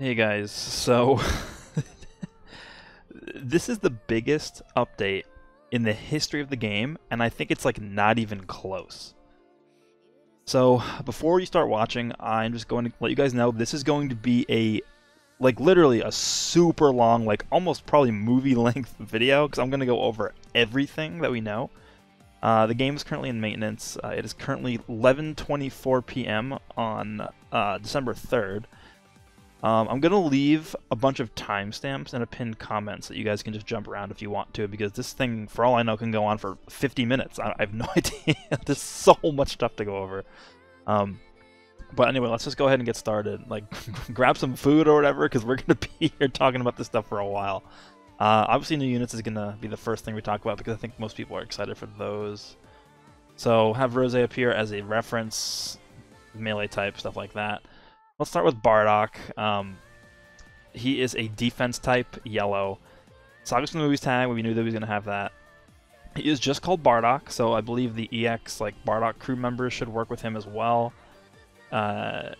Hey guys, so this is the biggest update in the history of the game, and I think it's like not even close. So before you start watching, I'm just going to let you guys know this is going to be a like literally a super long, like almost probably movie length video because I'm going to go over everything that we know. Uh, the game is currently in maintenance. Uh, it is currently 11:24 p.m. on uh, December 3rd. Um, I'm gonna leave a bunch of timestamps and a pinned comment so you guys can just jump around if you want to, because this thing, for all I know, can go on for 50 minutes. I, I have no idea. There's so much stuff to go over. Um, but anyway, let's just go ahead and get started. Like, grab some food or whatever, because we're gonna be here talking about this stuff for a while. Uh, obviously, new units is gonna be the first thing we talk about because I think most people are excited for those. So have Rose appear as a reference, melee type, stuff like that. Let's start with Bardock. Um, he is a defense type, yellow. Sagas from the Movies tag, we knew that he was going to have that. He is just called Bardock, so I believe the EX, like, Bardock crew members should work with him as well. Uh,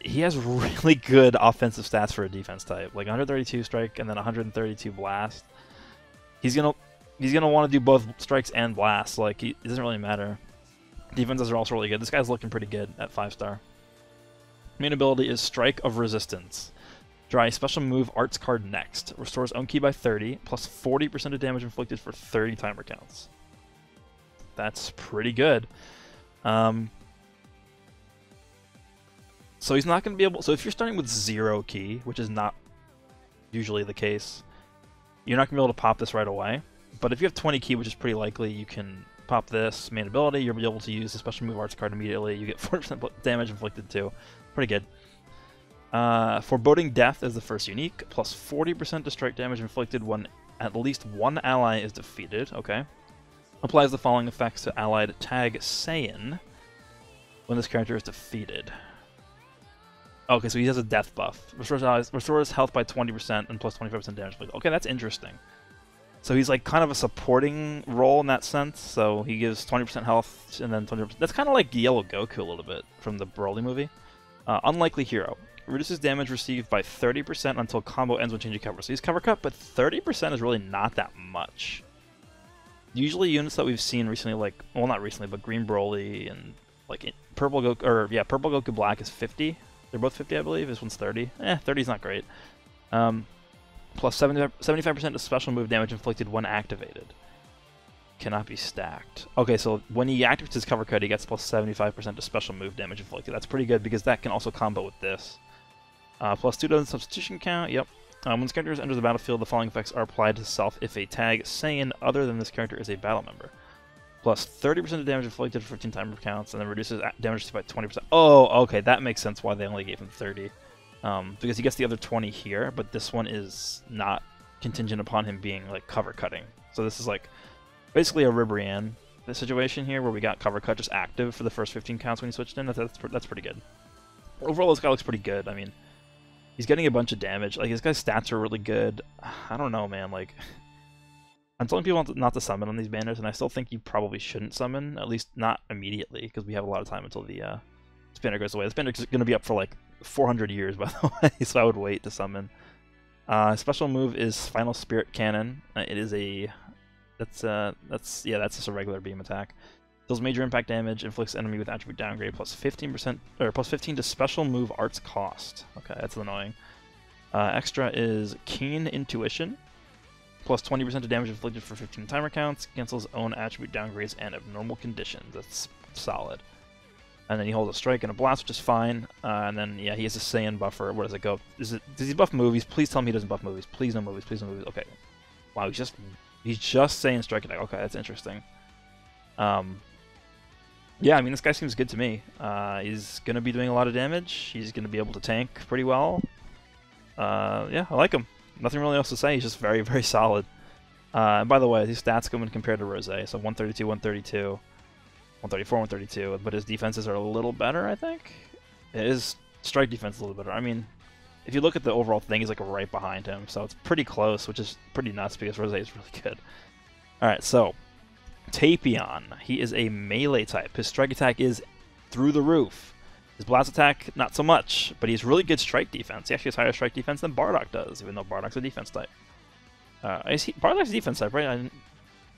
he has really good offensive stats for a defense type, like 132 strike and then 132 blast. He's gonna he's gonna want to do both strikes and blasts. Like he, it doesn't really matter. Defenses are also really good. This guy's looking pretty good at five star. Main ability is Strike of Resistance. Draw a special move Arts card next. Restores own ki by 30, plus 40% of damage inflicted for 30 timer counts. That's pretty good. Um, so he's not going to be able... So if you're starting with zero ki, which is not usually the case, you're not going to be able to pop this right away. But if you have 20 ki, which is pretty likely, you can pop this main ability, you'll be able to use the special move arts card immediately. You get 40% damage inflicted too. Pretty good. Uh, Foreboding Death is the first unique, plus 40% to strike damage inflicted when at least one ally is defeated. Okay. Applies the following effects to allied tag Saiyan when this character is defeated. Okay, so he has a death buff. Restores, allies, restores health by 20% and plus 25% damage. Okay, that's interesting. So he's like kind of a supporting role in that sense. So he gives 20% health and then 20%. That's kind of like Yellow Goku a little bit from the Broly movie. Uh, unlikely hero. Reduces damage received by 30% until combo ends when changing cover. So he's cover cut, but 30% is really not that much. Usually units that we've seen recently, like, well not recently, but Green Broly and like Purple Goku, or yeah, Purple Goku Black is 50. They're both 50, I believe. This one's 30. Eh, 30 is not great. Um, plus 75% of special move damage inflicted when activated. Cannot be stacked. Okay, so when he activates his cover cut, he gets plus 75% to special move damage inflicted. That's pretty good because that can also combo with this. Uh, plus 2 dozen substitution count, yep. Um, when this character enters the battlefield, the following effects are applied to self if a tag Saiyan other than this character is a battle member. Plus 30% of damage inflicted for 15 timer counts, and then reduces damage by 20%. Oh, okay, that makes sense why they only gave him 30. Um, because he gets the other 20 here, but this one is not contingent upon him being like cover cutting. So this is like basically a Ribrian the situation here where we got cover cut just active for the first 15 counts when he switched in. That's, that's, that's pretty good. Overall, this guy looks pretty good. I mean, he's getting a bunch of damage. Like, his guy's stats are really good. I don't know, man. Like, I'm telling people not to summon on these banners, and I still think you probably shouldn't summon, at least not immediately, because we have a lot of time until the uh, banner goes away. This banner is going to be up for like 400 years, by the way, so I would wait to summon. Uh, special move is Final Spirit Cannon. Uh, it is a that's uh that's yeah that's just a regular beam attack. Deals major impact damage, inflicts enemy with attribute downgrade, plus 15% or plus 15 to special move arts cost. Okay, that's annoying. Uh, extra is Keen Intuition, plus 20% of damage inflicted for 15 timer counts, cancels own attribute downgrades and abnormal conditions. That's solid. And then he holds a strike and a blast, which is fine. Uh, and then yeah, he has a Saiyan buffer. Where does it go? Is it does he buff movies? Please tell me he doesn't buff movies. Please no movies. Please no movies. Okay. Wow, he's just He's just saying strike attack. Okay, that's interesting. Um, yeah, I mean, this guy seems good to me. Uh, he's going to be doing a lot of damage. He's going to be able to tank pretty well. Uh, yeah, I like him. Nothing really else to say. He's just very, very solid. Uh, and by the way, his stats come in compared to Rose. So 132, 132, 134, 132. But his defenses are a little better, I think. His strike defense is a little better. I mean, if you look at the overall thing, he's like right behind him, so it's pretty close, which is pretty nuts because Rose is really good. Alright, so Tapion. He is a melee type. His strike attack is through the roof. His blast attack, not so much, but he's really good strike defense. He actually has higher strike defense than Bardock does, even though Bardock's a defense type. Uh, is he, Bardock's defense type, right?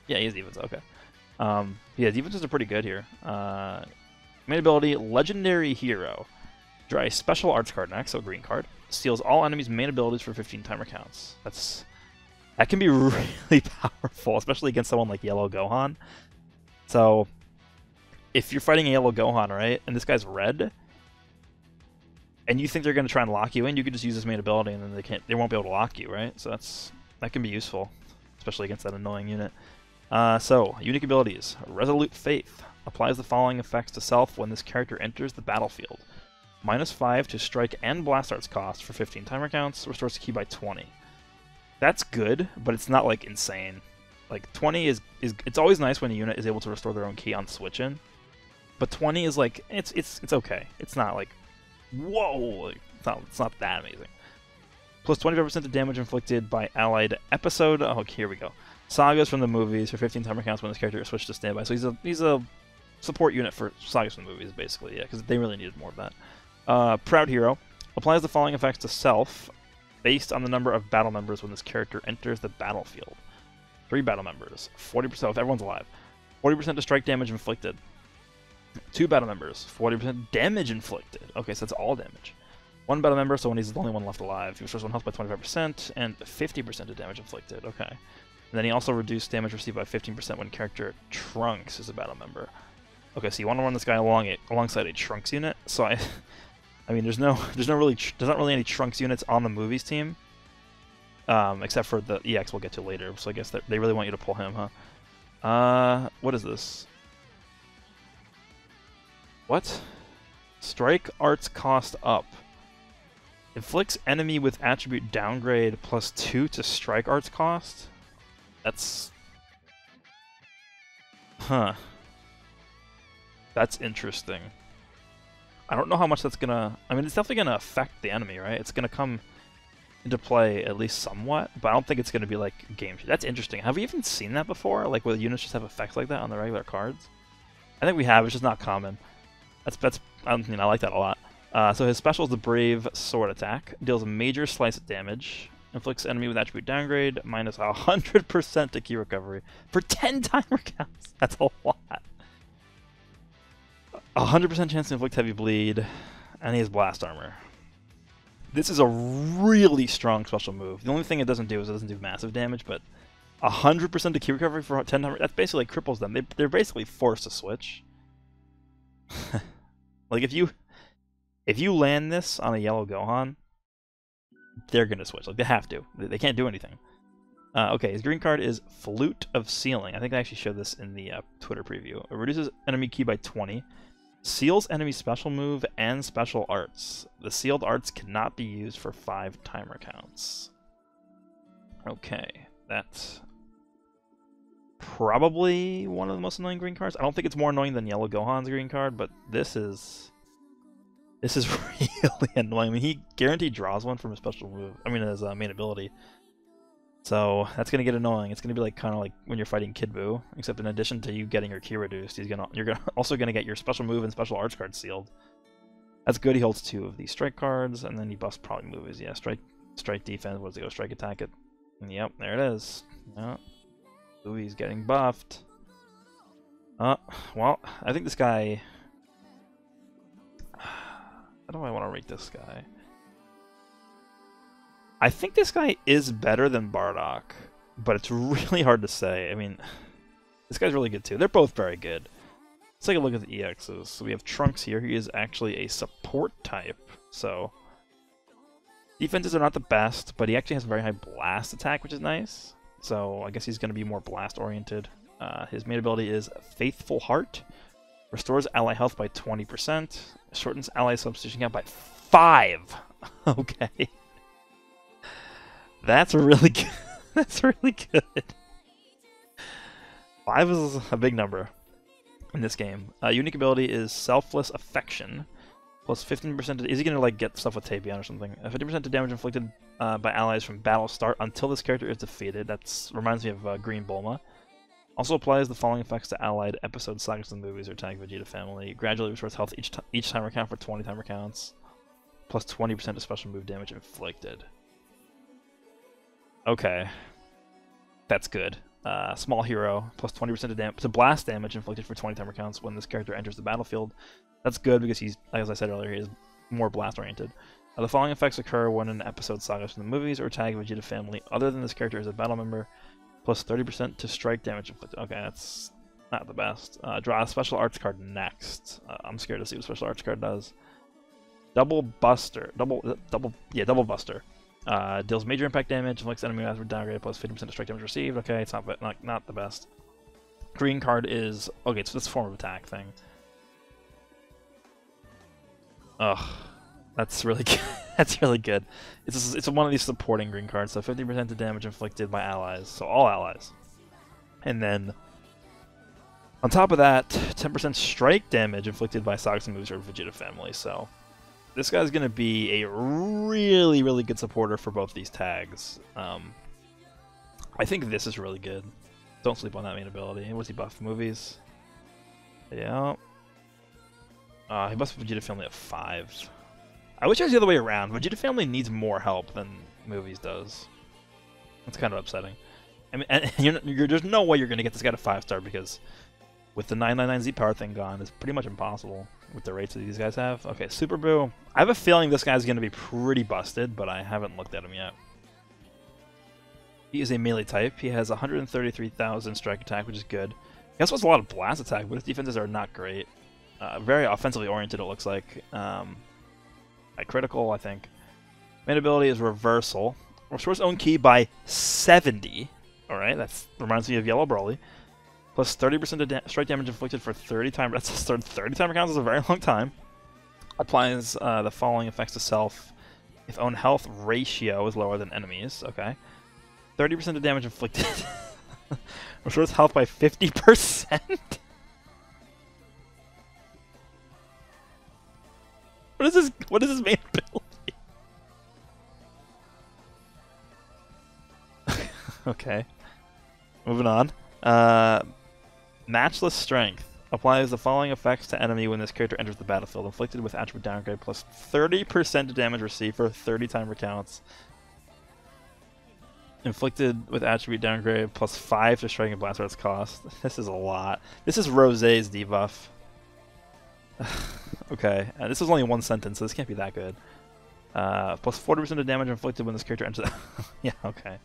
Yeah, he's defense. Okay. Um, yeah, defenses are pretty good here. Uh, main ability, Legendary Hero. Draw a special arts card next, so green card. Steals all enemies' main abilities for 15 timer counts. That's that can be really powerful, especially against someone like Yellow Gohan. So, if you're fighting a Yellow Gohan, right, and this guy's red, and you think they're going to try and lock you in, you can just use this main ability, and then they can't, they won't be able to lock you, right? So that's that can be useful, especially against that annoying unit. Uh, so, unique abilities. Resolute Faith. Applies the following effects to self when this character enters the battlefield. Minus 5 to strike and blast arts cost for 15 timer counts, restores the ki by 20. That's good, but it's not like insane. Like 20 is is it's always nice when a unit is able to restore their own ki on switch in. But 20 is like it's it's it's okay. It's not like whoa, it's not it's not that amazing. Plus 25% of damage inflicted by allied episode. Oh, here we go. Sagas from the movies for 15 timer counts when this character is switched to standby. So he's a he's a support unit for sagas from the movies, basically. Yeah, because they really needed more of that. Uh, Proud Hero applies the following effects to self based on the number of battle members when this character enters the battlefield. Three battle members, 40% if everyone's alive, 40% to strike damage inflicted. Two battle members, 40% damage inflicted. Okay, so that's all damage. One battle member, so when he's the only one left alive, he restores one health by 25% and 50% of damage inflicted. Okay. And then he also reduced damage received by 15% when character Trunks is a battle member. Okay, so you want to run this guy along it alongside a Trunks unit. So I, I mean, there's no, there's no really, there's not really any Trunks units on the movies team, um, except for the EX we'll get to later. So I guess they really want you to pull him, huh? Uh, what is this? What? Strike arts cost up. Inflicts enemy with attribute downgrade plus two to strike arts cost. That's, huh. That's interesting. I don't know how much that's gonna... I mean, it's definitely gonna affect the enemy, right? It's gonna come into play at least somewhat, but I don't think it's gonna be like game... That's interesting. Have we even seen that before? Like, where the units just have effects like that on the regular cards? I think we have, it's just not common. That's, that's, I mean, I like that a lot. Uh, so his special is the Brave Sword Attack. Deals a major slice of damage. Inflicts enemy with attribute downgrade. Minus 100% to ki recovery. For 10 timer counts. That's a lot. 100% chance to inflict heavy bleed, and he has blast armor. This is a really strong special move. The only thing it doesn't do is it doesn't do massive damage, but 100% to ki recovery for 10 times, that basically like cripples them. They, they're basically forced to switch. like if you if you land this on a yellow Gohan, they're gonna switch. Like they have to. They, they can't do anything. Uh, okay, his green card is Flute of Sealing. I think I actually showed this in the uh, Twitter preview. It reduces enemy ki by 20. Seals enemy special move and special arts. The sealed arts cannot be used for five timer counts. Okay, that's probably one of the most annoying green cards. I don't think it's more annoying than Yellow Gohan's green card, but this is this is really annoying. I mean, he guaranteed draws one from a special move. I mean, his uh, main ability. So that's gonna get annoying. It's gonna be like kind of like when you're fighting Kid Buu, except in addition to you getting your ki reduced, he's gonna you're gonna also gonna get your special move and special arch card sealed. That's good. He holds two of these strike cards, and then he buffs probably moves. Yeah, strike, strike defense. What does it go? Strike attack it. Yep, there it is. Yeah. He's getting buffed. Uh, well, I think this guy. How do I want to rate this guy? I think this guy is better than Bardock, but it's really hard to say. I mean, this guy's really good too. They're both very good. Let's take a look at the EXs. So we have Trunks here. He is actually a support type, so... Defenses are not the best, but he actually has a very high blast attack, which is nice. So I guess he's going to be more blast-oriented. Uh, his main ability is Faithful Heart. Restores ally health by 20%. Shortens ally substitution count by 5. okay. That's really good. That's really good. Five is a big number in this game. Uh, unique ability is Selfless Affection. Plus 15%. Is he going to like get stuff with Tapion or something? 50% uh, to damage inflicted uh, by allies from battle start until this character is defeated. That reminds me of uh, Green Bulma. Also applies the following effects to allied episode sagas and movies or tag Vegeta family. Gradually restores health each, each timer count for 20 timer counts. Plus 20% of special move damage inflicted. Okay. That's good. Uh, small hero, plus 20% to, dam to blast damage inflicted for 20 timer counts when this character enters the battlefield. That's good because he's, as I said earlier, he is more blast oriented. Uh, the following effects occur when an episode sagas from the movies or tag Vegeta family other than this character is a battle member plus 30% to strike damage inflicted. Okay, that's not the best. Uh, draw a special arts card next. Uh, I'm scared to see what special arts card does. Double Buster. Double, double, yeah, Double Buster. Uh, deals major impact damage, inflicts enemy with downgraded plus 50% to strike damage received. Okay, it's not, not not the best. Green card is okay. So this form of attack thing. Ugh, that's really good. that's really good. It's it's one of these supporting green cards. So 50% of damage inflicted by allies. So all allies, and then on top of that, 10% strike damage inflicted by Sagas and moves or Vegeta family. So this guy's going to be a really, really good supporter for both these tags. Um, I think this is really good. Don't sleep on that main ability. What's he buff? Movies? Yeah. Uh, he buffs Vegeta Family at 5. I wish it was the other way around. Vegeta Family needs more help than Movies does. That's kind of upsetting. I mean, and you're, you're, there's no way you're going to get this guy to 5 star because with the 999Z power thing gone, it's pretty much impossible with the rates that these guys have. Okay, Super Buu. I have a feeling this guy's going to be pretty busted, but I haven't looked at him yet. He is a melee type. He has 133,000 strike attack, which is good. He also has a lot of blast attack, but his defenses are not great. Uh, very offensively oriented, it looks like. Um, critical, I think. Main ability is Reversal. Restores own ki by 70. Alright, that reminds me of Yellow Broly plus 30% of da strike damage inflicted for 30 times. That's 30 timer counts is a very long time. Applies uh, the following effects to self if own health ratio is lower than enemies. Okay. 30% of damage inflicted. Restores health by 50%. what is this? What is this main ability? okay. Moving on. Uh, Matchless Strength. Applies the following effects to enemy when this character enters the battlefield. Inflicted with attribute downgrade plus 30% of damage received for 30 timer counts. Inflicted with attribute downgrade plus 5 to striking blast arts cost. This is a lot. This is Rose's debuff. okay, uh, this is only one sentence, so this can't be that good. Uh, plus 40% of damage inflicted when this character enters. yeah, okay.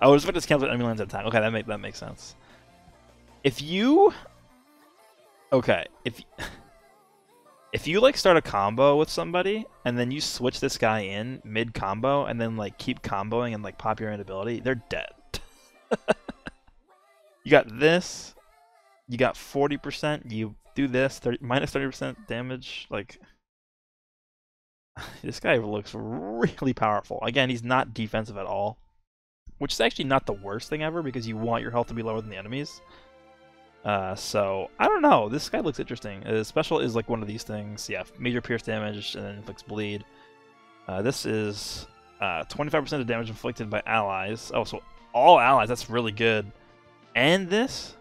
I was expect to cancel enemy lands attack. Okay, that make that makes sense. If you... Okay, if... If you, like, start a combo with somebody, and then you switch this guy in mid-combo, and then, like, keep comboing and, like, pop your ability, they're dead. you got this, you got 40%, you do this, 30, minus 30% damage, like... this guy looks really powerful. Again, he's not defensive at all, which is actually not the worst thing ever, because you want your health to be lower than the enemies. Uh, so, I don't know. This guy looks interesting. Uh, special is like one of these things. Yeah, major pierce damage and then inflicts bleed. Uh, this is 25% uh, of damage inflicted by allies. Oh, so all allies. That's really good. And this?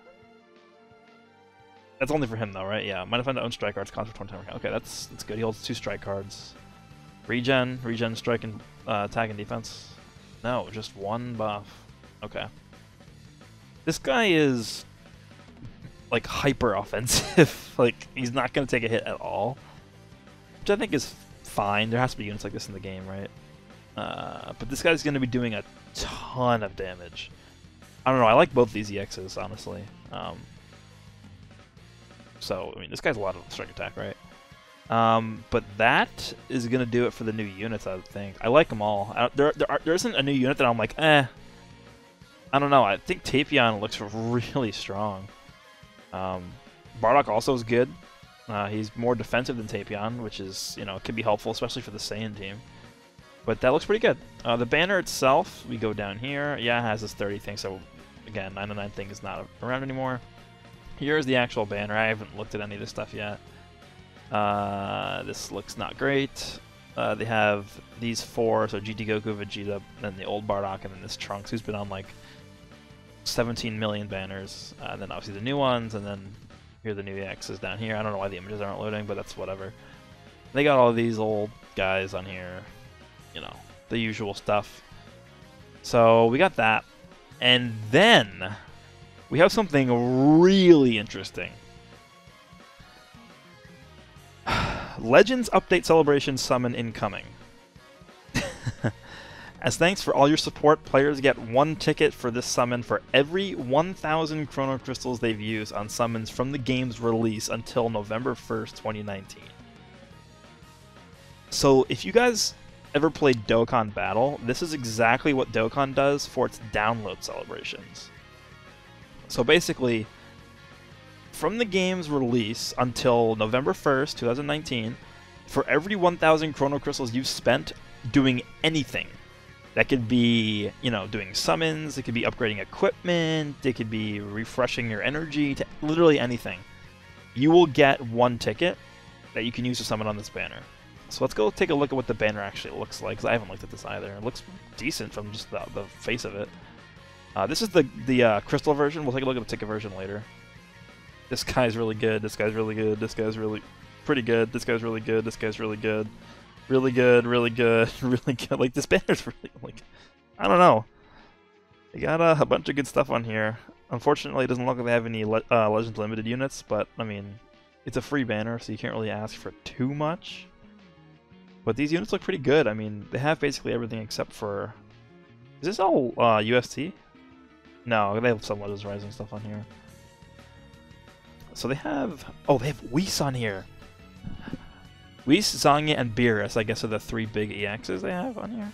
That's only for him though, right? Yeah. Might find own strike cards cost for 20 timer. Okay, that's that's good. He holds two strike cards. Regen, regen, strike, and uh, attack and defense. No, just one buff. Okay. This guy is like hyper offensive. like he's not going to take a hit at all, which I think is fine. There has to be units like this in the game, right? Uh, but this guy's going to be doing a ton of damage. I don't know. I like both these EXs, honestly. Um, so, I mean, this guy's a lot of strike attack, right? Um, but that is to do it for the new units, I think. I like them all. I, there, there, are, there isn't a new unit that I'm like, eh. I don't know. I think Tapion looks really strong. Um, Bardock also is good. Uh, he's more defensive than Tapion, which is, you know, can be helpful, especially for the Saiyan team. But that looks pretty good. Uh, the banner itself, we go down here. Yeah, it has this 30 thing, so again, 909 thing is not around anymore. Here's the actual banner. I haven't looked at any of this stuff yet. Uh, this looks not great. Uh, they have these four, so GT Goku, Vegeta, then the old Bardock, and then this Trunks, who's been on like 17 million banners, uh, and then obviously the new ones, and then here the new EXs down here. I don't know why the images aren't loading, but that's whatever. They got all these old guys on here, you know, the usual stuff. So we got that. And then we have something really interesting. Legends Update Celebration Summon incoming. As thanks for all your support, players get one ticket for this summon for every 1,000 Chrono Crystals they've used on summons from the game's release until November 1st, 2019. So if you guys ever played Dokkan Battle, this is exactly what Dokkan does for its download celebrations. So basically, from the game's release until November 1st, 2019, for every 1,000 Chrono Crystals you've spent doing anything, that could be, you know, doing summons, it could be upgrading equipment, it could be refreshing your energy, to literally anything. You will get one ticket that you can use to summon on this banner. So let's go take a look at what the banner actually looks like, because I haven't looked at this either. It looks decent from just the, the face of it. Uh, this is the, the uh, crystal version. We'll take a look at the ticket version later. This guy's really good. This guy's really good. This guy's really pretty good. This guy's really good. This guy's really good really good, really good, really good. Like this banner's really like, I don't know. They got uh, a bunch of good stuff on here. Unfortunately, it doesn't look like they have any le uh, Legends Limited units, but I mean, it's a free banner, so you can't really ask for too much. But these units look pretty good. I mean, they have basically everything except for. Is this all uh, UST? No, they have some Legends Rising stuff on here. So they have. Oh, they have Whis on here. Whis, Zangya, and Beerus, I guess, are the three big EXs they have on here.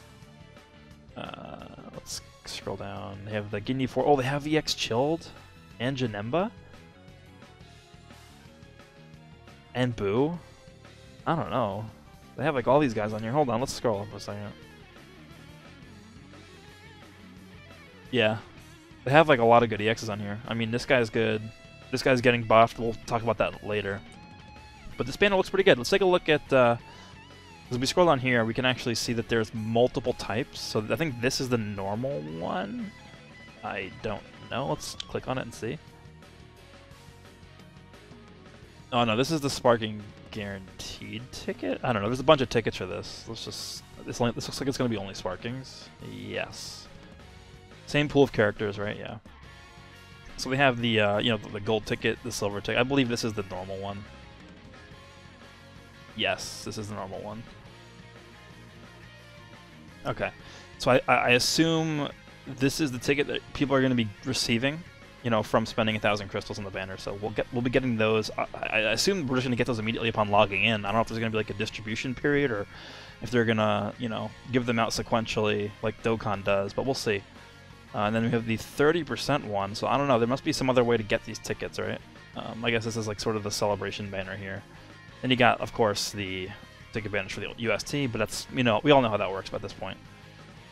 Uh, let's scroll down. They have the Ginyu 4. Oh, they have EX Chilled and Janemba. And Buu. I don't know. They have like all these guys on here. Hold on, let's scroll up a second. Yeah. They have like a lot of good EXs on here. I mean, this guy's good. This guy's getting buffed. We'll talk about that later. But this banner looks pretty good. Let's take a look at... Uh, as we scroll down here, we can actually see that there's multiple types. So I think this is the normal one. I don't know. Let's click on it and see. Oh no, this is the sparking guaranteed ticket? I don't know. There's a bunch of tickets for this. Let's just... This, only, this looks like it's going to be only sparkings. Yes. Same pool of characters, right? Yeah. So we have the, uh, you know, the gold ticket, the silver ticket. I believe this is the normal one. Yes, this is the normal one. Okay, so I, I assume this is the ticket that people are going to be receiving, you know, from spending a thousand crystals on the banner. So we'll get we'll be getting those. I, I assume we're just going to get those immediately upon logging in. I don't know if there's going to be like a distribution period or if they're going to, you know, give them out sequentially like Dokkan does, but we'll see. Uh, and then we have the 30% one, so I don't know, there must be some other way to get these tickets, right? Um, I guess this is like sort of the celebration banner here. And you got, of course, the take advantage for the UST, but that's, you know, we all know how that works by this point.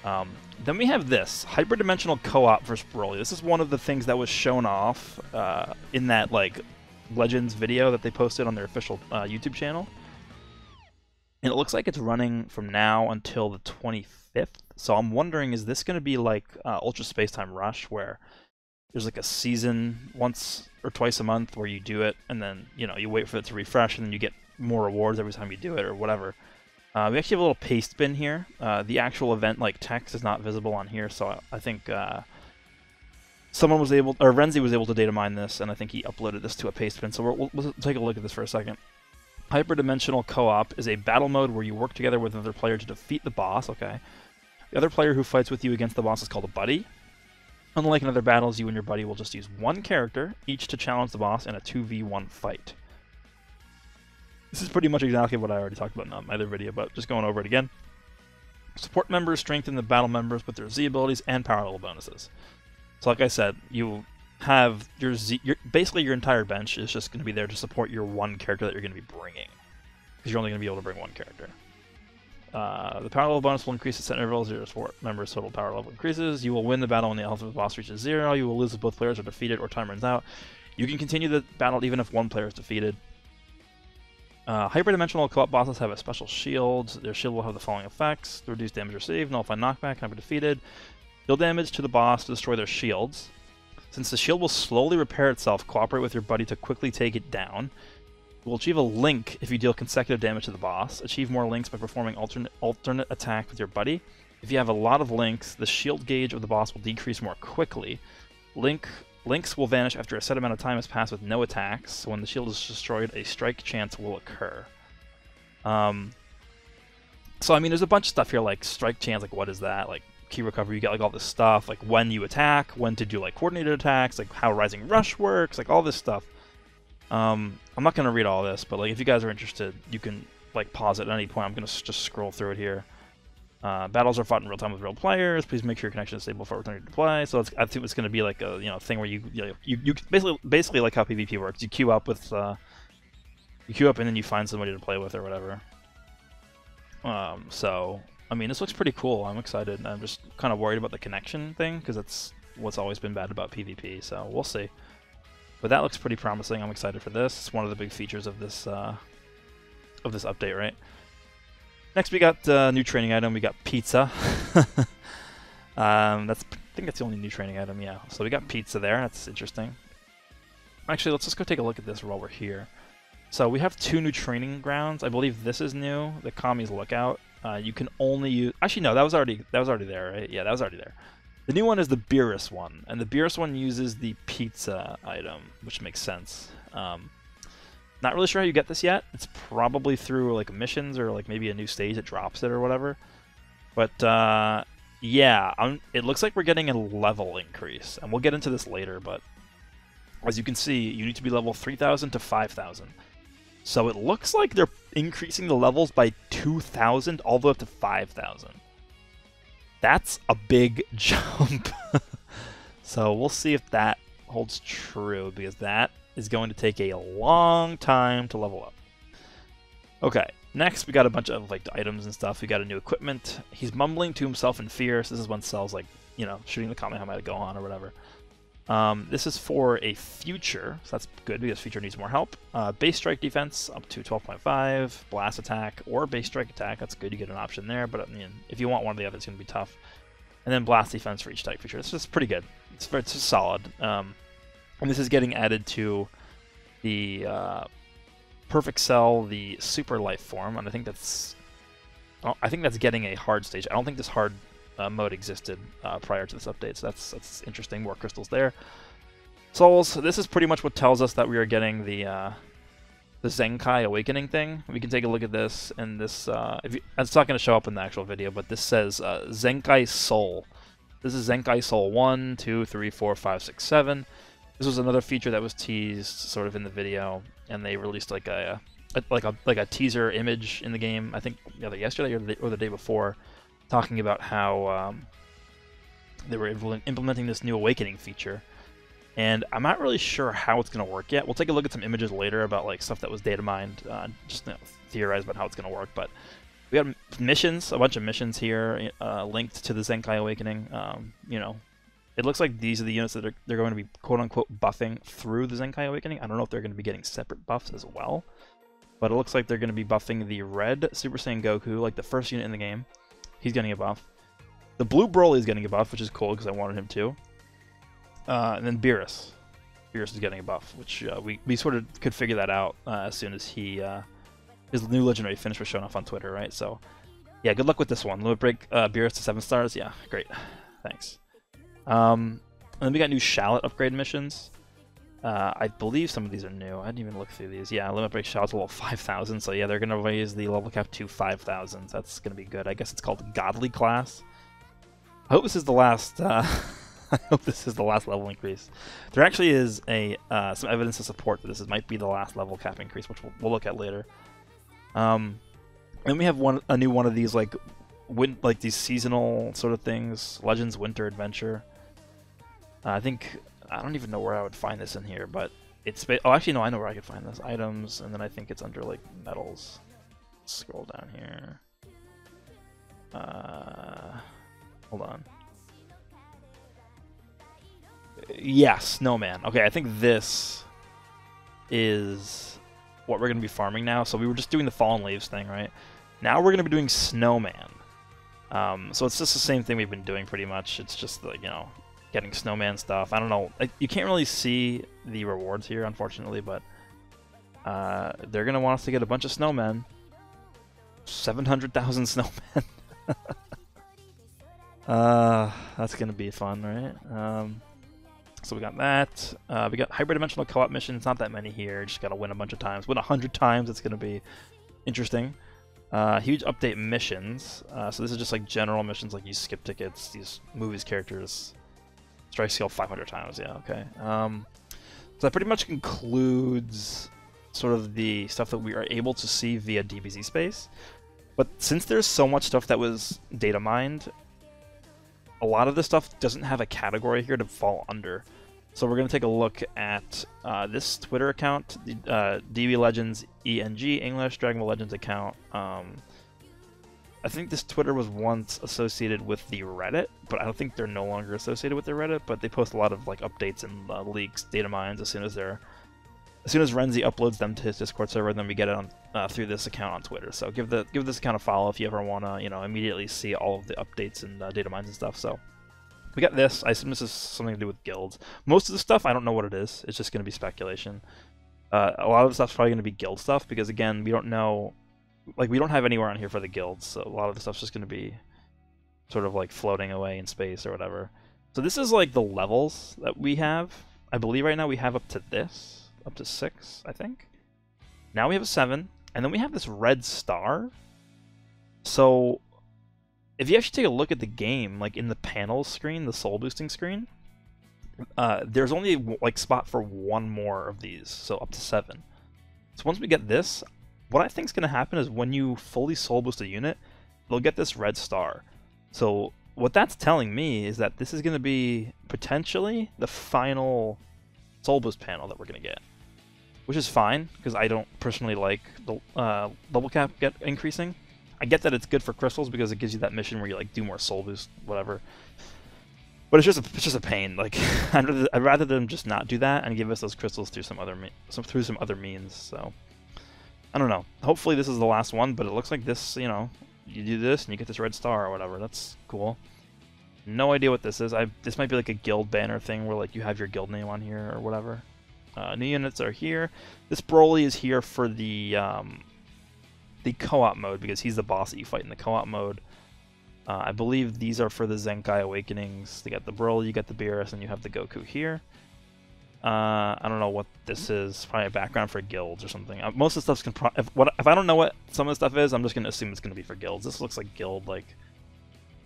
Um, then we have this, hyperdimensional co-op versus Broly. This is one of the things that was shown off uh, in that, like, Legends video that they posted on their official uh, YouTube channel. And it looks like it's running from now until the 25th. So I'm wondering, is this going to be like uh, Ultra Space Time Rush, where there's like a season once or twice a month where you do it, and then you know you wait for it to refresh, and then you get more rewards every time you do it, or whatever. Uh, we actually have a little paste bin here. Uh, the actual event like text is not visible on here, so I, think uh, someone was able, or Renzi was able to data mine this, and I think he uploaded this to a paste bin. So we'll, we'll take a look at this for a second. Hyperdimensional co-op is a battle mode where you work together with another player to defeat the boss. Okay. The other player who fights with you against the boss is called a buddy. Unlike in other battles, you and your buddy will just use one character, each to challenge the boss in a 2v1 fight. This is pretty much exactly what I already talked about in my other video, but just going over it again. Support members strengthen the battle members with their Z abilities and power level bonuses. So like I said, you have your Z, your, basically your entire bench is just going to be there to support your one character that you're going to be bringing. Because you're only going to be able to bring one character. Uh, the power level bonus will increase at set intervals. Your support member's total power level increases. You will win the battle when the health of the boss reaches zero. You will lose if both players are defeated or time runs out. You can continue the battle even if one player is defeated. Uh, hyperdimensional co-op bosses have a special shield. Their shield will have the following effects. Reduce damage received, nullify knockback, never defeated. Deal damage to the boss to destroy their shields. Since the shield will slowly repair itself, cooperate with your buddy to quickly take it down. You will achieve a link if you deal consecutive damage to the boss. Achieve more links by performing alternate alternate attack with your buddy. If you have a lot of links, the shield gauge of the boss will decrease more quickly. Link links will vanish after a set amount of time has passed with no attacks. So when the shield is destroyed, a strike chance will occur. Um, so I mean, there's a bunch of stuff here like strike chance. Like what is that? Like ki recovery. You get like all this stuff. Like when you attack, when to do like coordinated attacks. Like how rising rush works. Like all this stuff. Um, I'm not gonna read all this, but like if you guys are interested, you can like pause it at any point. I'm gonna just scroll through it here. Uh, battles are fought in real time with real players. Please make sure your connection is stable before returning to play. So I think it's going to be like a you know thing where you you, know, you, you basically basically like how PvP works. You queue up with uh, you queue up and then you find somebody to play with or whatever. Um, so I mean this looks pretty cool. I'm excited. I'm just kind of worried about the connection thing because that's what's always been bad about PvP. So we'll see. But that looks pretty promising. I'm excited for this. It's one of the big features of this uh, of this update, right? Next, we got a uh, new training item. We got pizza. um, that's I think that's the only new training item. Yeah. So we got pizza there. That's interesting. Actually, let's just go take a look at this while we're here. So we have two new training grounds. I believe this is new. The Kami's Lookout. Uh, you can only use. Actually, no. That was already that was already there, right? Yeah, that was already there. The new one is the Beerus one, and the Beerus one uses the pizza item, which makes sense. Um, not really sure how you get this yet. It's probably through like missions or like maybe a new stage that drops it or whatever. But uh, yeah, I'm, it looks like we're getting a level increase, and we'll get into this later. But as you can see, you need to be level 3,000 to 5,000. So it looks like they're increasing the levels by 2,000 all the way up to 5,000. That's a big jump. so we'll see if that holds true because that is going to take a long time to level up. Okay, next we got a bunch of like items and stuff. We got a new equipment. He's mumbling to himself in fear. So this is when Cell's like, you know, shooting the comment Kamehameha to Gohan or whatever. Um, this is for a future, so that's good because future needs more help. Uh, base strike defense up to 12.5, blast attack or base strike attack. That's good. You get an option there, but I mean, if you want one of the other, it's going to be tough. And then blast defense for each type feature. It's just pretty good. It's, it's just solid. Um, and this is getting added to the uh, Perfect Cell, the Super Life form, and I think that's oh, I think that's getting a hard stage. I don't think this hard uh, mode existed uh, prior to this update, so that's that's interesting. More crystals there. Souls. This is pretty much what tells us that we are getting the uh, the Zenkai Awakening thing. We can take a look at this, and this uh, you, it's not going to show up in the actual video, but this says uh, Zenkai Soul. This is Zenkai Soul 1, 2, 3, 4, 5, 6, 7. This was another feature that was teased sort of in the video, and they released like a, a like a like a teaser image in the game. I think either yesterday or the, or the day before, talking about how um, they were implementing this new awakening feature. And I'm not really sure how it's going to work yet. We'll take a look at some images later about like stuff that was data mined, uh, just you know, theorize about how it's going to work. But we got missions, a bunch of missions here uh, linked to the Zenkai Awakening. Um, you know, it looks like these are the units that are, they're going to be quote unquote buffing through the Zenkai Awakening. I don't know if they're going to be getting separate buffs as well, but it looks like they're going to be buffing the red Super Saiyan Goku, like the first unit in the game. He's getting a buff. The blue Broly is getting a buff, which is cool because I wanted him to. Uh, and then Beerus. Beerus is getting a buff, which uh, we, we sort of could figure that out uh, as soon as he uh, his new legendary finish was shown off on Twitter, right? So, yeah, good luck with this one. Limit break uh, Beerus to seven stars. Yeah, great. Thanks. Um, and then we got new Shallot upgrade missions. Uh, I believe some of these are new. I didn't even look through these. Yeah, Limit Break Shallot's level 5,000, so yeah, they're going to raise the level cap to 5,000. So that's going to be good. I guess it's called Godly Class. I hope this is the last... Uh, I hope this is the last level increase. There actually is a uh, some evidence to support that this is, might be the last level cap increase, which we'll, we'll look at later. Um, and we have one a new one of these like win like these seasonal sort of things. Legends Winter Adventure. Uh, I think I don't even know where I would find this in here, but it's oh actually no, I know where I could find this items, and then I think it's under like medals. Let's scroll down here. Uh, hold on. Yes, Snowman. Okay, I think this is what we're going to be farming now. So we were just doing the Fallen Leaves thing, right? Now we're going to be doing Snowman. Um, so it's just the same thing we've been doing pretty much. It's just like, you know, getting snowman stuff. I don't know. You can't really see the rewards here, unfortunately, but uh, they're gonna want us to get a bunch of snowmen. Seven hundred thousand snowmen. uh, that's gonna be fun, right? Um, so we got that. Uh, we got hyperdimensional co-op missions. Not that many here. Just gotta win a bunch of times. Win a hundred times. It's gonna be interesting. Uh, huge update missions. Uh, so this is just like general missions, like you skip tickets, these movies characters. Strike scale 500 times. Yeah. Okay. Um, so that pretty much concludes sort of the stuff that we are able to see via DBZ space. But since there's so much stuff that was data mined, a lot of this stuff doesn't have a category here to fall under. So we're going to take a look at uh, this Twitter account, uh, DB Legends ENG English Dragon Ball Legends account. Um, I think this Twitter was once associated with the Reddit, but I don't think they're no longer associated with the Reddit. But they post a lot of like updates and uh, leaks, data mines as soon as they're as soon as Renzi uploads them to his Discord server, then we get it on uh, through this account on Twitter. So give the give this account a follow if you ever want to, you know, immediately see all of the updates and uh, data mines and stuff. So we got this. I assume this is something to do with guilds. Most of the stuff I don't know what it is. It's just going to be speculation. Uh, a lot of the stuff's probably going to be guild stuff because again, we don't know. Like we don't have anywhere on here for the guilds, so a lot of the stuff's just going to be sort of like floating away in space or whatever. So this is like the levels that we have. I believe right now we have up to this up to six, I think. Now we have a seven, and then we have this red star. So, if you actually take a look at the game, like in the panels screen, the soul boosting screen, uh, there's only like spot for one more of these, so up to seven. So once we get this, what I think is going to happen is when you fully soul boost a unit, they'll get this red star. So what that's telling me is that this is going to be potentially the final soul boost panel that we're going to get which is fine because I don't personally like the uh, level cap get increasing. I get that it's good for crystals because it gives you that mission where you like do more soul boost, whatever. But it's just a, it's just a pain. Like I'd rather, them just not do that and give us those crystals through some other some through some other means. So I don't know. Hopefully this is the last one, but it looks like this. You know, you do this and you get this red star or whatever. That's cool. No idea what this is. I this might be like a guild banner thing where like you have your guild name on here or whatever. Uh, new units are here. This Broly is here for the um, the co-op mode because he's the boss that you fight in the co-op mode. Uh, I believe these are for the Zenkai Awakenings. They got the Broly, you got the Beerus, and you have the Goku here. Uh, I don't know what this is. Probably a background for guilds or something. Uh, most of the stuff can. Pro if what if I don't know what some of the stuff is, I'm just gonna assume it's gonna be for guilds. This looks like guild like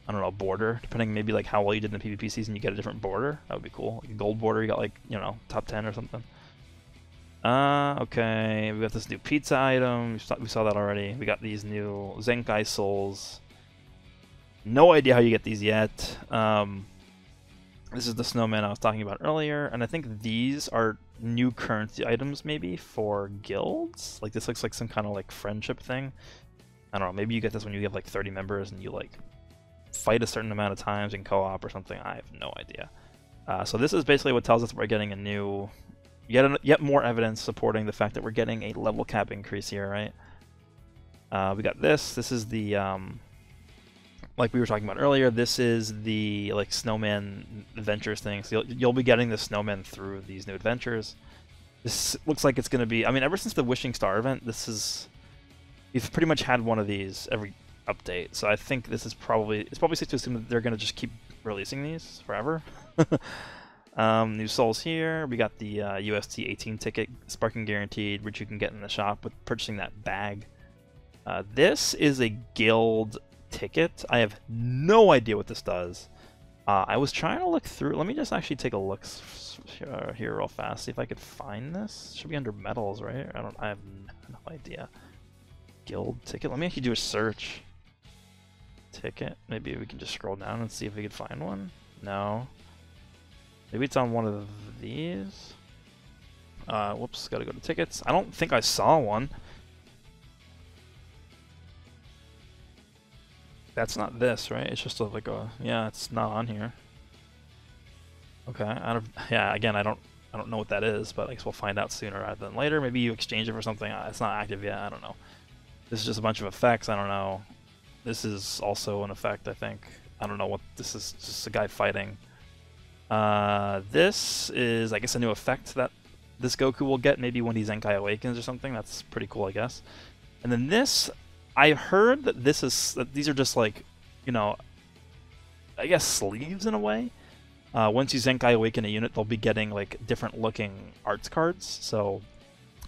I don't know border. Depending maybe like how well you did in the PvP season, you get a different border. That would be cool. Like gold border, you got like you know top ten or something. Uh, okay, we got this new pizza item, we saw, we saw that already. We got these new Zenkai Souls. No idea how you get these yet. Um, this is the snowman I was talking about earlier, and I think these are new currency items maybe for guilds? Like this looks like some kind of like friendship thing. I don't know, maybe you get this when you have like 30 members and you like fight a certain amount of times in co-op or something. I have no idea. Uh, so this is basically what tells us we're getting a new yet yet more evidence supporting the fact that we're getting a level cap increase here, right? Uh, we got this. This is the um, like we were talking about earlier. This is the like snowman adventures thing. So you'll you'll be getting the snowman through these new adventures. This looks like it's going to be. I mean, ever since the wishing star event, this is we've pretty much had one of these every update. So I think this is probably it's probably safe to assume that they're going to just keep releasing these forever. Um, new souls here. We got the uh, UST 18 ticket, Sparking Guaranteed, which you can get in the shop with purchasing that bag. Uh, this is a guild ticket. I have no idea what this does. Uh, I was trying to look through. Let me just actually take a look here real fast. See if I could find this. Should be under medals, right? I don't. I have no idea. Guild ticket. Let me actually do a search. Ticket. Maybe we can just scroll down and see if we can find one. No. Maybe it's on one of these. Uh, whoops, gotta go to tickets. I don't think I saw one. That's not this, right? It's just a, like a, yeah, it's not on here. Okay, I don't, yeah, again, I don't, I don't know what that is, but I guess we'll find out sooner rather than later. Maybe you exchange it for something. Uh, it's not active yet, I don't know. This is just a bunch of effects, I don't know. This is also an effect, I think. I don't know what, this is just a guy fighting. Uh, this is, I guess, a new effect that this Goku will get maybe when he Zenkai Awakens or something. That's pretty cool, I guess. And then this, I heard that this is that these are just like, you know, I guess sleeves in a way. Uh, once you Zenkai Awaken a unit, they'll be getting like different looking arts cards. So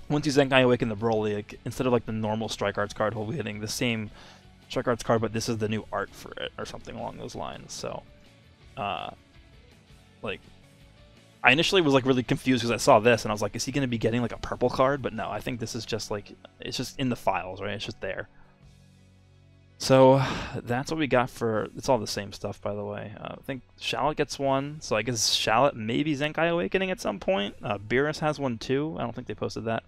once you Zenkai Awaken the Broly, like, instead of like the normal Strike Arts card, we'll be getting the same Strike Arts card, but this is the new art for it or something along those lines. So, uh, like, I initially was like really confused because I saw this and I was like, is he going to be getting like a purple card? But no, I think this is just like it's just in the files, right? It's just there. So that's what we got for. It's all the same stuff, by the way. Uh, I think Shallot gets one, so I guess Shallot maybe Zenkai Awakening at some point. Uh, Beerus has one too. I don't think they posted that.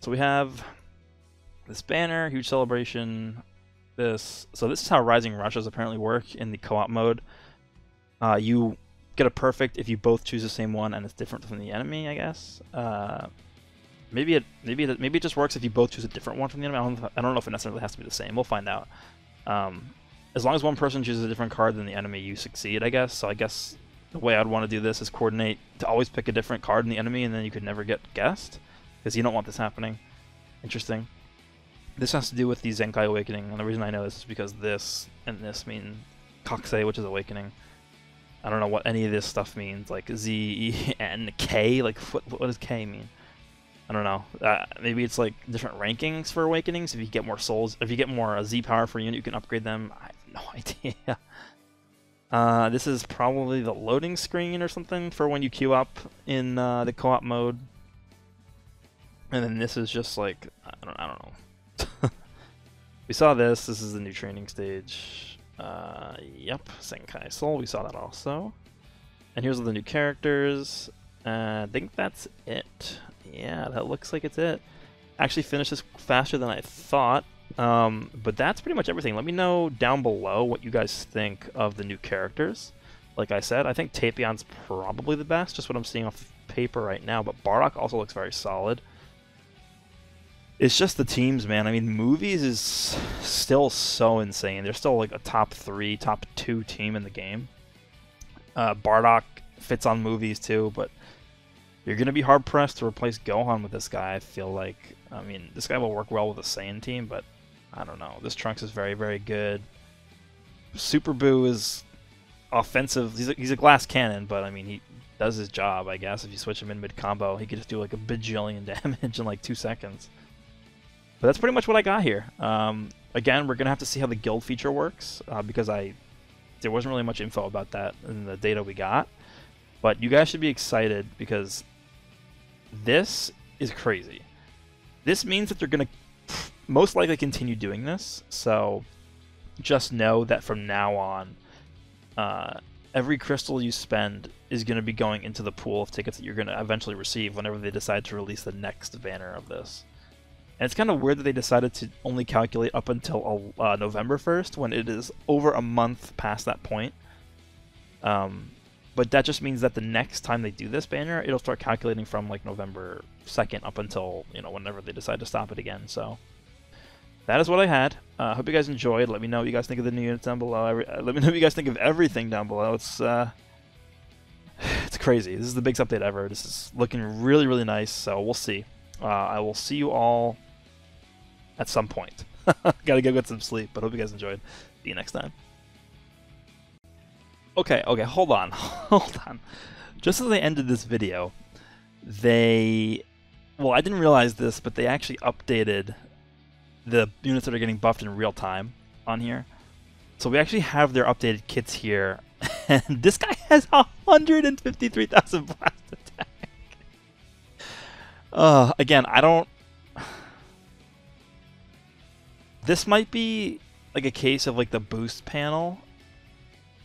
So we have this banner, huge celebration. This so this is how Rising Rushes apparently work in the co-op mode. Uh, you get a perfect if you both choose the same one and it's different from the enemy. I guess. Uh, Maybe it maybe it, maybe it just works if you both choose a different one from the enemy. I don't, I don't know if it necessarily has to be the same. We'll find out. Um, as long as one person chooses a different card than the enemy, you succeed, I guess. So I guess the way I'd want to do this is coordinate to always pick a different card in the enemy, and then you could never get guessed, because you don't want this happening. Interesting. This has to do with the Zenkai Awakening, and the reason I know this is because this and this mean Kakusei, which is Awakening. I don't know what any of this stuff means, like Z, E, N, K, like what, what does K mean? I don't know. Uh, maybe it's like different rankings for awakenings. If you get more souls, if you get more uh, Z power for unit, you can upgrade them. I have no idea. Uh, this is probably the loading screen or something for when you queue up in uh, the co-op mode. And then this is just like I don't, I don't know. we saw this. This is the new training stage. Uh, yep, Zenkai Soul. We saw that also. And here's all the new characters. Uh, I think that's it yeah, that looks like it's it. Actually finished this faster than I thought. Um, but that's pretty much everything. Let me know down below what you guys think of the new characters. Like I said, I think Tapion's probably the best, just what I'm seeing off paper right now, but Bardock also looks very solid. It's just the teams, man. I mean, movies is still so insane. They're still like a top three, top two team in the game. Uh, Bardock fits on movies too, but you're going to be hard pressed to replace Gohan with this guy. I feel like, I mean, this guy will work well with the Saiyan team, but I don't know. This Trunks is very, very good. Super Buu is offensive. He's a, he's a glass cannon, but I mean, he does his job, I guess. If you switch him in mid combo, he could just do like a bajillion damage in like two seconds. But that's pretty much what I got here. Um, again, we're gonna have to see how the guild feature works uh, because I there wasn't really much info about that in the data we got. But you guys should be excited because this is crazy. This means that they're going to most likely continue doing this. So just know that from now on, uh, every crystal you spend is going to be going into the pool of tickets that you're going to eventually receive whenever they decide to release the next banner of this. And it's kind of weird that they decided to only calculate up until uh, November 1st when it is over a month past that point. Um, but that just means that the next time they do this banner, it'll start calculating from like November 2nd up until, you know, whenever they decide to stop it again. So that is what I had. I uh, hope you guys enjoyed. Let me know what you guys think of the new units down below. Uh, let me know what you guys think of everything down below. It's uh, it's crazy. This is the biggest update ever. This is looking really, really nice. So we'll see. Uh, I will see you all at some point. Gotta go get some sleep, but hope you guys enjoyed. See you next time. Okay, okay, hold on. hold on. Just as I ended this video, they... Well, I didn't realize this, but they actually updated the units that are getting buffed in real time on here. So we actually have their updated kits here. And this guy has 153,000 blast attack. Uh, again, I don't... This might be like a case of like the boost panel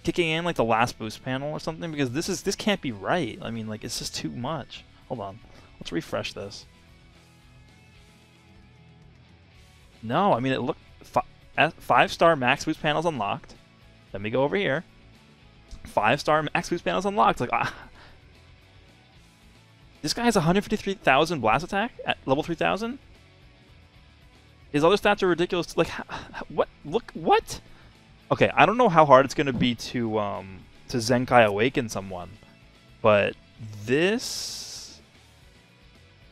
kicking in like the last boost panel or something because this is this can't be right. I mean, like it's just too much. Hold on, let's refresh this. No, I mean it looked five star max boost panels unlocked. Let me go over here. Five star max boost panels unlocked. Like ah. This guy has 153,000 blast attack at level 3000. His other stats are ridiculous. Like, what? Look, what? Okay, I don't know how hard it's going to be to um, to Zenkai Awaken someone, But this...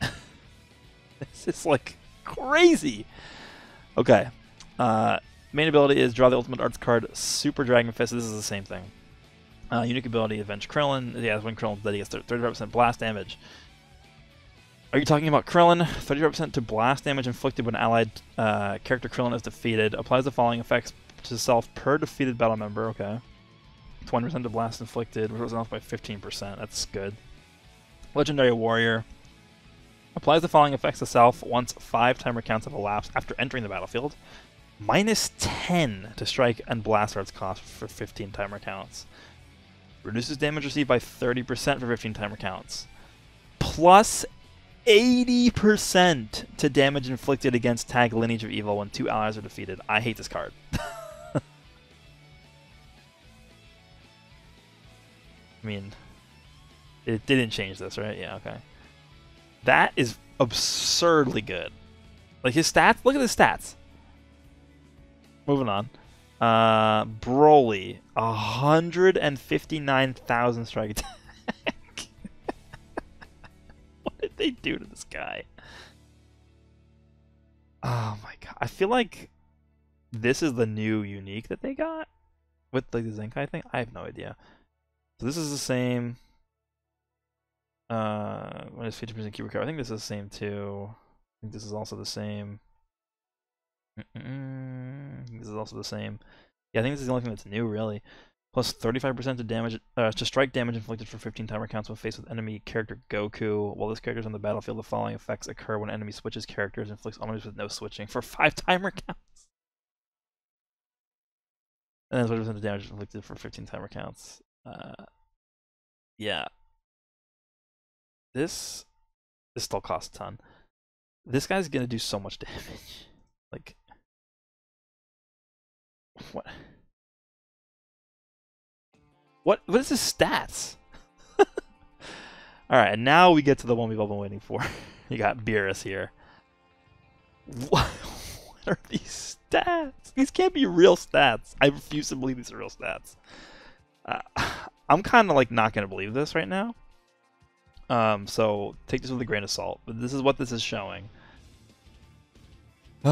this is like crazy. Okay. Uh, main ability is draw the ultimate arts card, Super Dragon Fist. This is the same thing. Uh, unique ability, Avenge Krillin. Yeah, when Krillin's dead, he gets 35% blast damage. Are you talking about Krillin? 35% to blast damage inflicted when allied uh, character Krillin is defeated. Applies the following effects to self per defeated battle member. Okay. 20% to blast inflicted. Which was off by 15%. That's good. Legendary Warrior. Applies the following effects to self once five timer counts have elapsed after entering the battlefield. Minus 10 to strike and blast arts cost for 15 timer counts. Reduces damage received by 30% for 15 timer counts. Plus 80% to damage inflicted against tag Lineage of Evil when two allies are defeated. I hate this card. I mean, it didn't change this, right? Yeah, okay. That is absurdly good. Like his stats, look at his stats. Moving on. Uh, Broly, 159,000 strike attack. what did they do to this guy? Oh my god. I feel like this is the new unique that they got with like the Zenkai thing. I have no idea. So this is the same. Uh, when it's 50% ki recovery, I think this is the same too. I think this is also the same. Mm-mm. This is also the same. Yeah, I think this is the only thing that's new, really. Plus 35% to damage, uh, to strike damage inflicted for 15 timer counts when faced with enemy character Goku. While this character is on the battlefield, the following effects occur when enemy switches characters and inflicts enemies with no switching for 5 timer counts. And then 20% damage inflicted for 15 timer counts. Uh, yeah. This, this still costs a ton. This guy's gonna do so much damage. Like, what? What? What is his stats? All right, and now we get to the one we've all been waiting for. you got Beerus here. What, what are these stats? These can't be real stats. I refuse to believe these are real stats. Uh, I'm kind of like not gonna believe this right now. Um, so take this with a grain of salt. But this is what this is showing.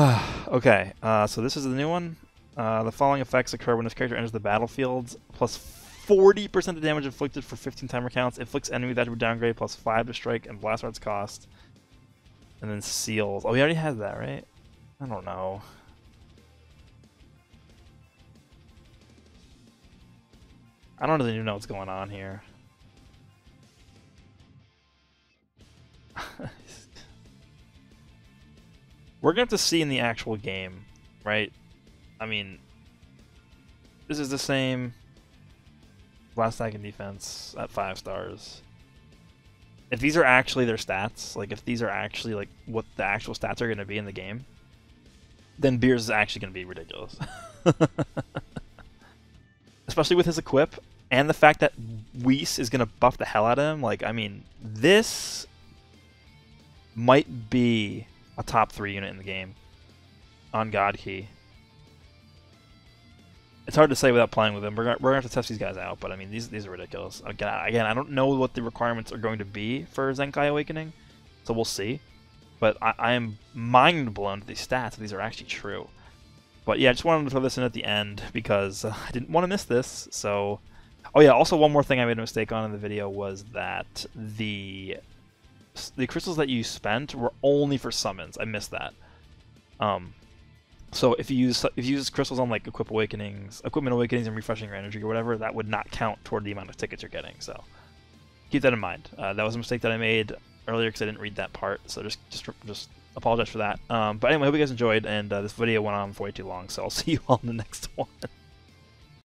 okay, uh, so this is the new one. Uh, the following effects occur when this character enters the battlefield. Plus 40% of damage inflicted for 15 timer counts. Inflicts enemy that would downgrade plus 5 to strike and blast arts cost. And then seals. Oh, we already had that, right? I don't know. I don't really know what's going on here. We're going to have to see in the actual game, right? I mean, this is the same last and defense at five stars. If these are actually their stats, like if these are actually like what the actual stats are going to be in the game, then Beerus is actually going to be ridiculous. Especially with his equip and the fact that Whis is going to buff the hell out of him. Like, I mean, this might be a top three unit in the game on God Ki. It's hard to say without playing with them. We're gonna, we're gonna have to test these guys out, but I mean these these are ridiculous. Again, again, I don't know what the requirements are going to be for Zenkai Awakening, so we'll see. But I, I am mind blown at these stats. These are actually true. But yeah, I just wanted to throw this in at the end because uh, I didn't want to miss this. So, oh yeah, also one more thing I made a mistake on in the video was that the the crystals that you spent were only for summons. I missed that. Um, so if you use if you use crystals on like equip awakenings, equipment awakenings, and refreshing your energy or whatever, that would not count toward the amount of tickets you're getting. So keep that in mind. Uh, that was a mistake that I made earlier because I didn't read that part. So just just just apologize for that. Um, but anyway, I hope you guys enjoyed, and uh, this video went on for way too long. So I'll see you all in the next one.